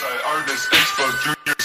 Artist Expo Junior